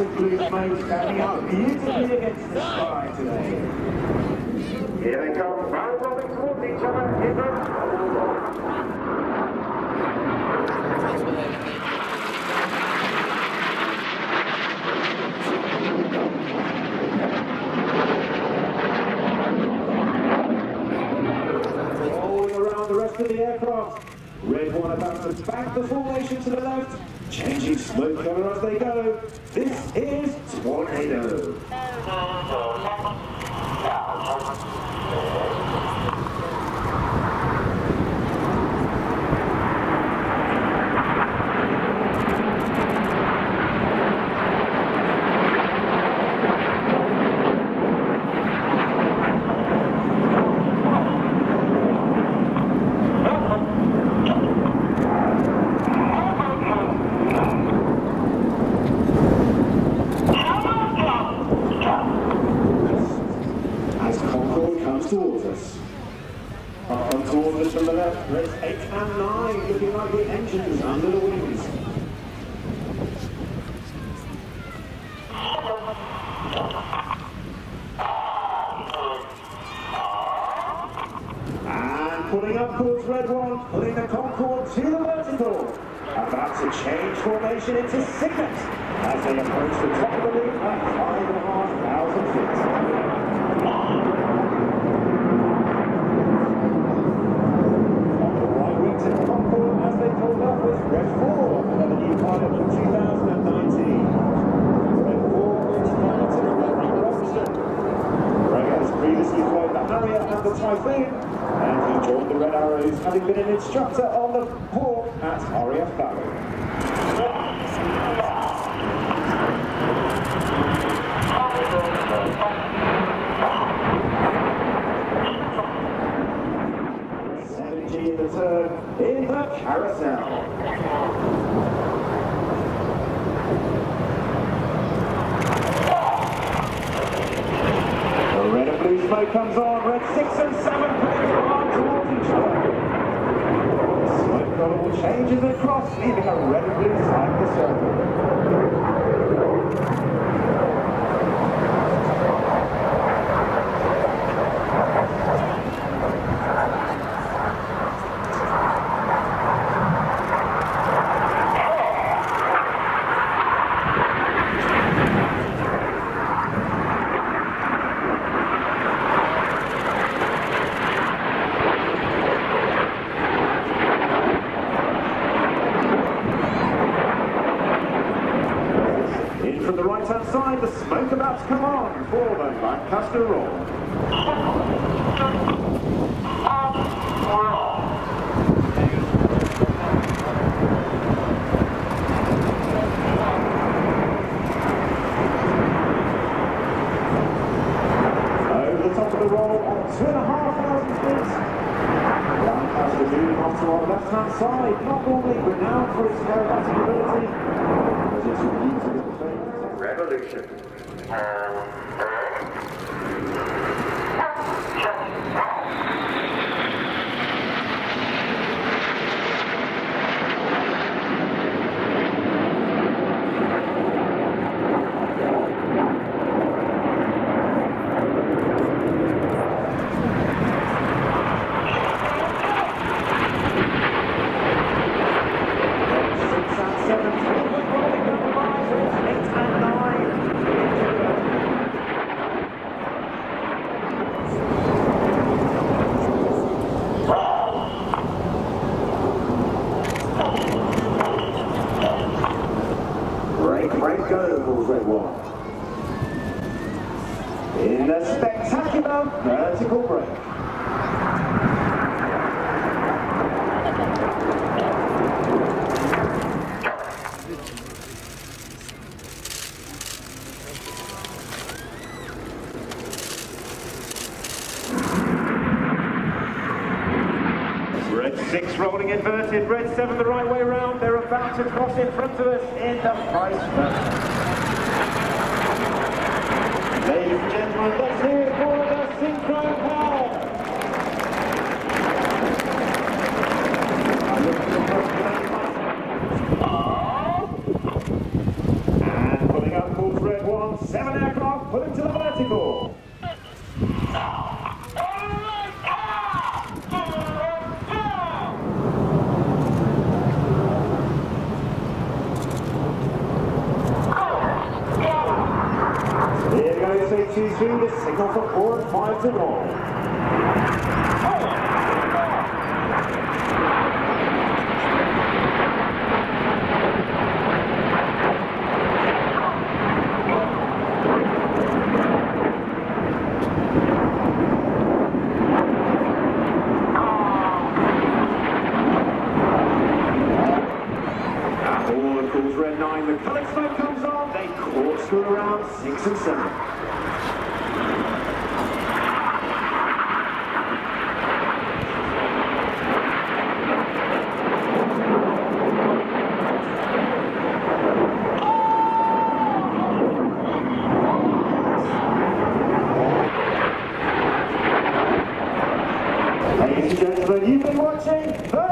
inverted blue smoke standing up beautifully against the sky today. Here they come, round robin towards each other the... Rolling around the rest of the aircraft. Red one about to back the formation to the left, changing smoke cover as they go. This is Tornado. as Concorde comes towards us. Up on towards us from the left, race 8 and 9, looking like the engines under the wings. And pulling up towards pulling the Concorde to the vertical. About to change formation into Cygnus as they approach the top of the loop at 5,500 feet. The right wing to Concorde as they pulled up with Red 4, another new pilot from 2019. Red 4 is now to the right number officer. Greg has previously flown the Harrier and the Typhoon, and he joined the Red Arrows having been an instructor on the Hawk at RAF. Seventy in the turn in the carousel. The red and blue smoke comes on, red six and seven players are towards each other. The smoke color will change as they cross, leaving a red and blue side of the circle. In from the right-hand side, the smoke about to come on for the Lancaster Roll. Over the top of the roll on two and a half thousand feet. Lancaster moving off to our left-hand side, not normally renowned for its aerobatic ability, but it's repeated the famous Revolution. Six and seven, rolling down the line, eight and nine. Break, break, go, calls Red One. In the spectacular vertical break. Red 6 rolling inverted, red 7 the right way round. They're about to cross in front of us in the price. Ladies and gentlemen, let's hear it for the Synchro Pair. And pulling up full two to signal for four five to calls red nine. The colored smoke comes on. They corkscrew around six and seven. Martin